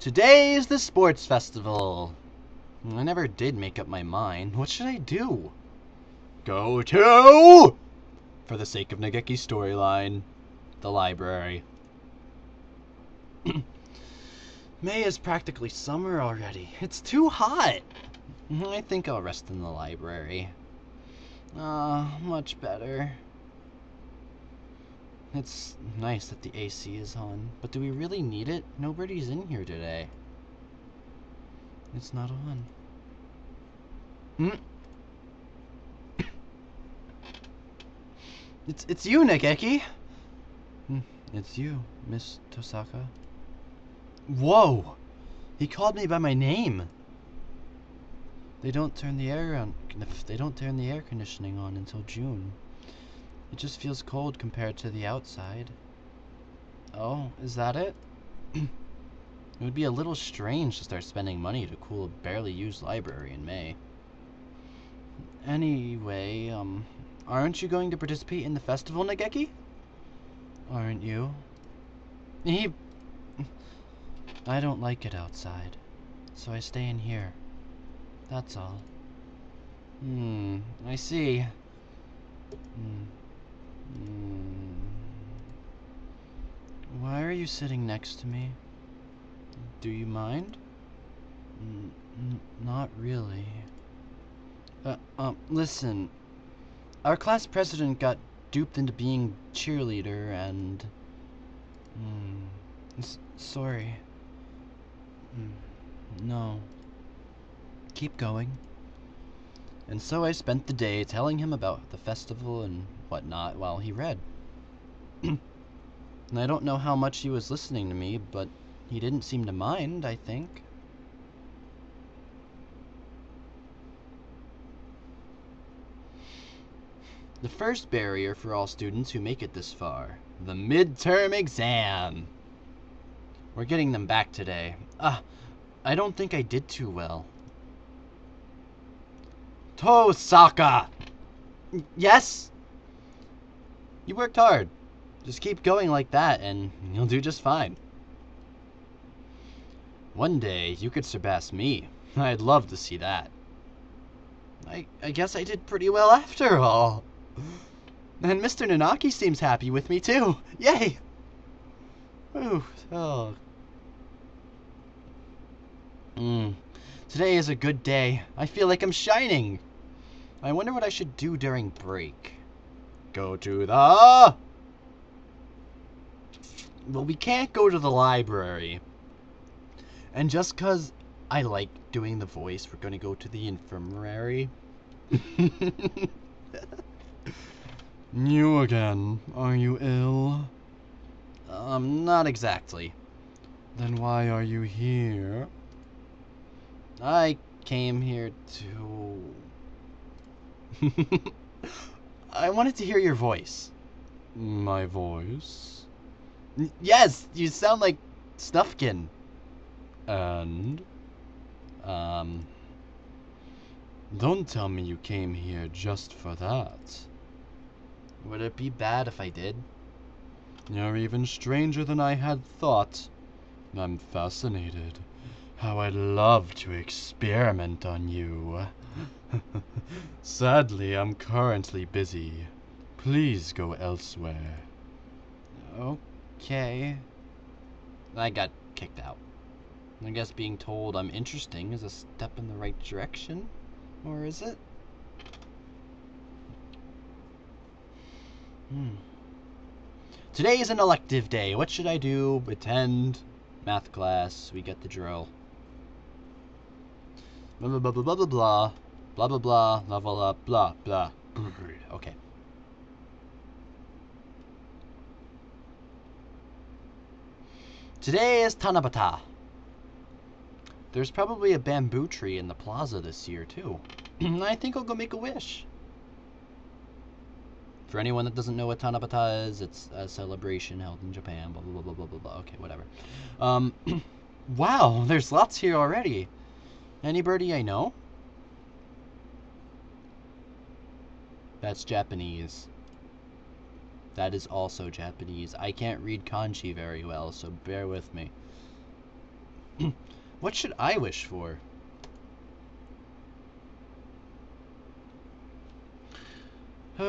Today is the sports festival. I never did make up my mind. What should I do? Go to, for the sake of Nageki's storyline, the library. May is practically summer already. It's too hot. I think I'll rest in the library. Ah, much better. It's nice that the AC is on, but do we really need it? Nobody's in here today. It's not on. Hmm? It's it's you, Nageki. Hmm, It's you, Miss Tosaka. Whoa! He called me by my name. They don't turn the air on. They don't turn the air conditioning on until June. It just feels cold compared to the outside. Oh, is that it? it would be a little strange to start spending money to cool a barely used library in May. Anyway, um, aren't you going to participate in the festival, Nageki? Aren't you? He. I don't like it outside, so I stay in here. That's all. Hmm, I see. Hmm. Hmm. Why are you sitting next to me? Do you mind? N- not really. Uh, um, listen. Our class president got duped into being cheerleader and. Hmm. S- sorry. Hmm. No. Keep going. And so I spent the day telling him about the festival and whatnot while he read. and I don't know how much he was listening to me, but he didn't seem to mind, I think. The first barrier for all students who make it this far the midterm exam. We're getting them back today. Ah, I don't think I did too well. Tosaka! Yes? You worked hard. Just keep going like that and you'll do just fine. One day you could surpass me. I'd love to see that. I, I guess I did pretty well after all. And Mr. Nanaki seems happy with me too. Yay! Ooh, oh. Mm. Today is a good day. I feel like I'm shining. I wonder what I should do during break. Go to the. Well, we can't go to the library. And just because I like doing the voice, we're going to go to the infirmary. you again. Are you ill? Um, not exactly. Then why are you here? I came here to. I wanted to hear your voice. My voice? N- Yes, you sound like Snufkin. And? Um. Don't tell me you came here just for that. Would it be bad if I did? You're even stranger than I had thought. I'm fascinated. How I'd love to experiment on you. Sadly, I'm currently busy. Please go elsewhere. Okay. I got kicked out. I guess being told I'm interesting is a step in the right direction? Or is it? Hmm. Today is an elective day. What should I do? Attend math class. We get the drill. Blah blah blah blah blah blah blah blah blah blah level up blah blah. Okay. Today is Tanabata. There's probably a bamboo tree in the plaza this year too. I think I'll go make a wish. For anyone that doesn't know what Tanabata is, it's a celebration held in Japan. Blah blah blah blah blah blah. Okay, whatever. Um, wow, there's lots here already. Anybody I know? That's Japanese. That is also Japanese. I can't read kanji very well, so bear with me. what should I wish for?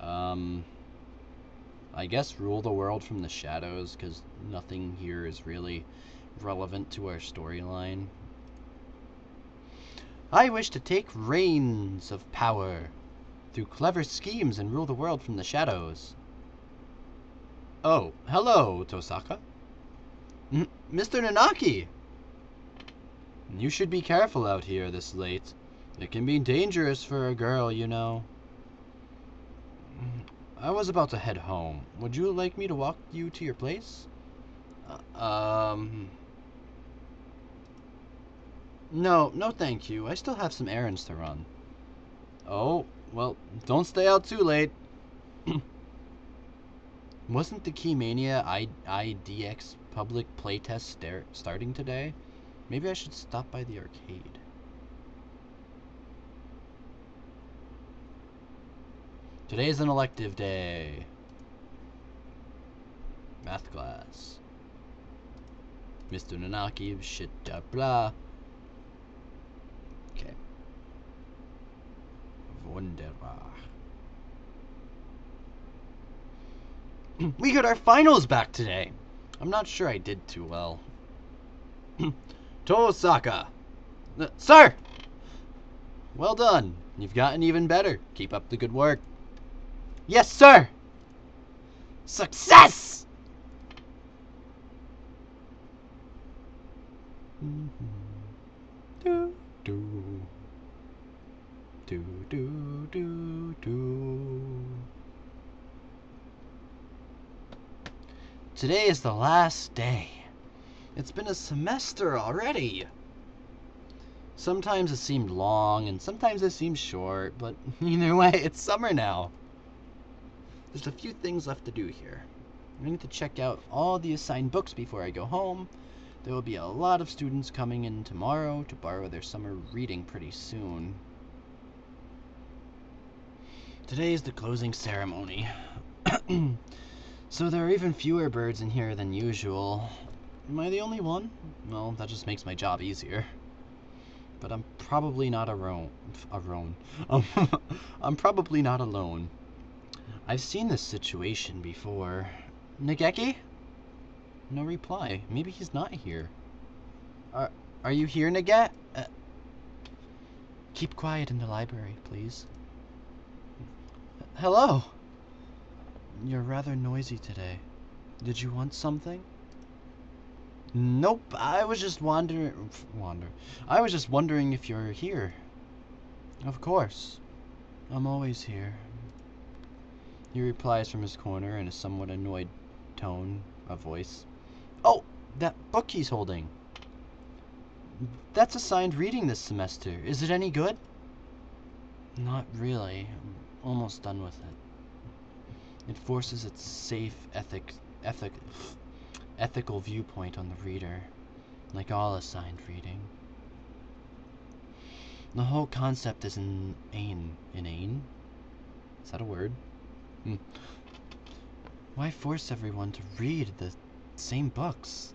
um, I guess rule the world from the shadows, because nothing here is really relevant to our storyline. I wish to take reins of power through clever schemes and rule the world from the shadows. Oh, hello, Tosaka. M Mr. Nanaki! You should be careful out here this late. It can be dangerous for a girl, you know. I was about to head home. Would you like me to walk you to your place? Uh, um... No, no thank you. I still have some errands to run. Oh, well, don't stay out too late. Wasn't the Keymania I IDX public playtest starting today? Maybe I should stop by the arcade. Today's an elective day. Math class. Mr. Nanaki, shit, blah. Wunderbar. we got our finals back today. I'm not sure I did too well. Tosaka! Uh, sir! Well done. You've gotten even better. Keep up the good work. Yes, sir! Success! Mm -hmm. do, do. Do, do, do, do. Today is the last day. It's been a semester already. Sometimes it seemed long, and sometimes it seemed short, but either way, it's summer now. There's a few things left to do here. I need to check out all the assigned books before I go home. There will be a lot of students coming in tomorrow to borrow their summer reading pretty soon. Today is the closing ceremony. so there are even fewer birds in here than usual. Am I the only one? Well, that just makes my job easier. But I'm probably not alone. Um, I'm probably not alone. I've seen this situation before. Nageki? No reply. Maybe he's not here. Are, are you here, Naget? Uh, keep quiet in the library, please. Hello. You're rather noisy today. Did you want something? Nope, I was just wondering. Wander. I was just wondering if you're here. Of course. I'm always here. He replies from his corner in a somewhat annoyed tone of voice. Oh, that book he's holding. That's assigned reading this semester. Is it any good? Not really almost done with it. It forces its safe ethic, ethic, ethical viewpoint on the reader, like all assigned reading. The whole concept is inane. Inane? Is that a word? Hmm. Why force everyone to read the same books?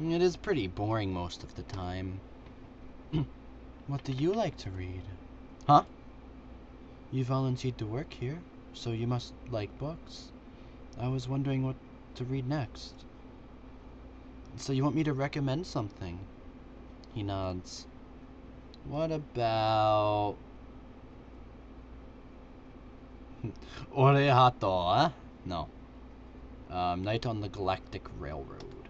It is pretty boring most of the time. what do you like to read? Huh? You volunteered to work here, so you must like books. I was wondering what to read next. So you want me to recommend something? He nods. What about... Orehato, huh? No. Um, Night on the Galactic Railroad.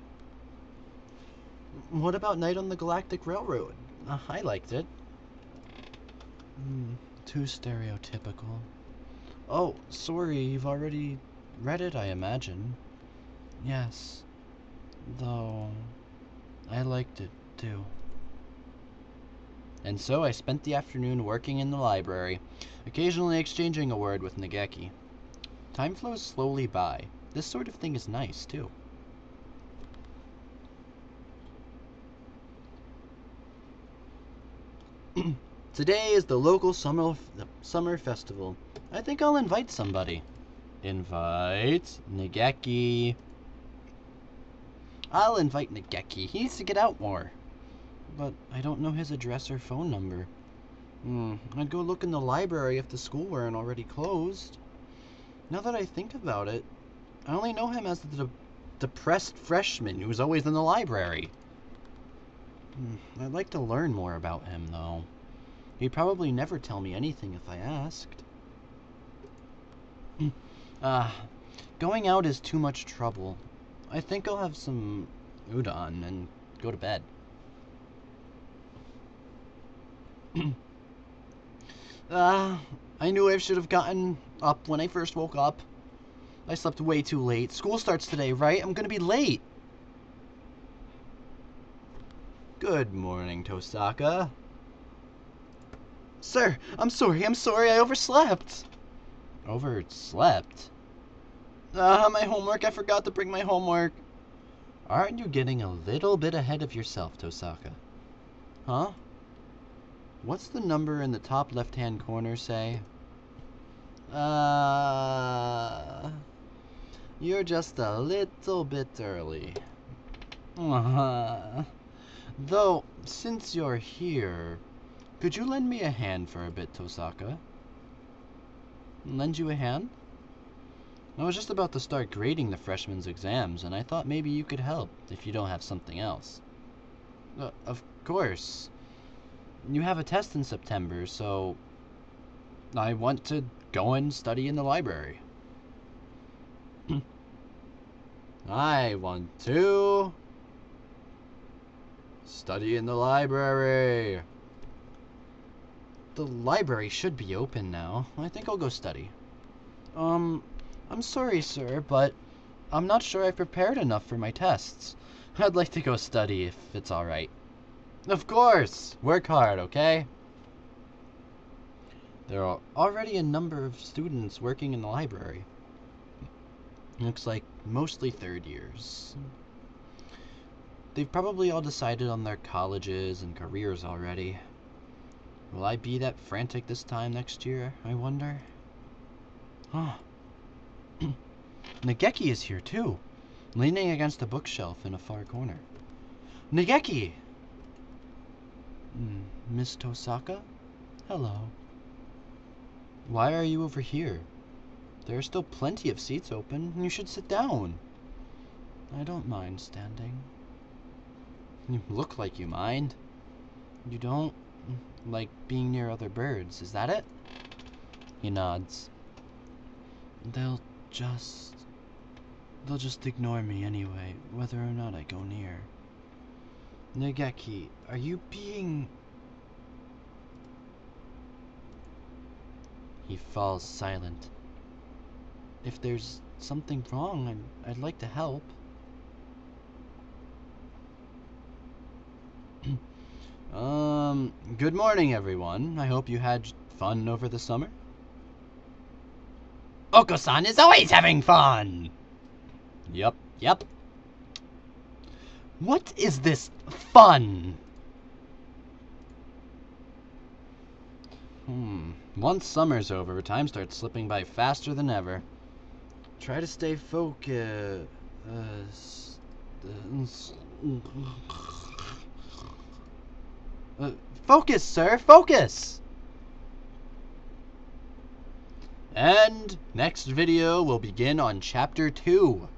What about Night on the Galactic Railroad? Uh, I liked it. Hmm. Too stereotypical. Oh, sorry, you've already read it, I imagine. Yes. Though, I liked it, too. And so I spent the afternoon working in the library, occasionally exchanging a word with Nageki. Time flows slowly by. This sort of thing is nice, too. Today is the local summer summer festival. I think I'll invite somebody. Invite Nageki. I'll invite Nageki. He needs to get out more. But I don't know his address or phone number. Hmm, I'd go look in the library if the school weren't already closed. Now that I think about it, I only know him as the de depressed freshman who's always in the library. Hmm, I'd like to learn more about him, though. He'd probably never tell me anything if I asked. Ah, uh, going out is too much trouble. I think I'll have some udon and go to bed. Ah, uh, I knew I should have gotten up when I first woke up. I slept way too late. School starts today, right? I'm gonna be late. Good morning, Tosaka. Sir, I'm sorry, I'm sorry, I overslept. Overslept? Ah, uh, my homework, I forgot to bring my homework. Aren't you getting a little bit ahead of yourself, Tosaka? Huh? What's the number in the top left-hand corner say? Uh... You're just a little bit early. Uh, -huh. though, since you're here, could you lend me a hand for a bit, Tosaka? Lend you a hand? I was just about to start grading the freshmen's exams, and I thought maybe you could help if you don't have something else. Uh, of course you have a test in September, so I want to go and study in the library. I want to study in the library. The library should be open now. I think I'll go study. Um, I'm sorry, sir, but I'm not sure I've prepared enough for my tests. I'd like to go study if it's alright. Of course! Work hard, okay? There are already a number of students working in the library. Looks like mostly third years. They've probably all decided on their colleges and careers already. Will I be that frantic this time next year, I wonder? Huh. Nageki is here too, leaning against a bookshelf in a far corner. Nageki! Mm, Miss Tosaka? Hello. Why are you over here? There are still plenty of seats open, and you should sit down. I don't mind standing. You look like you mind. You don't like being near other birds, is that it? He nods. They'll just... They'll just ignore me anyway, whether or not I go near. Nageki, are you being... He falls silent. If there's something wrong, I'd, I'd like to help. Um, good morning, everyone. I hope you had fun over the summer. Oko-san is always having fun! Yep, yep. What is this fun? Hmm. Once summer's over, time starts slipping by faster than ever. Try to stay focused. Focus, sir, focus! And next video will begin on chapter 2.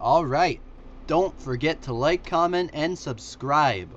Alright. Don't forget to like, comment, and subscribe.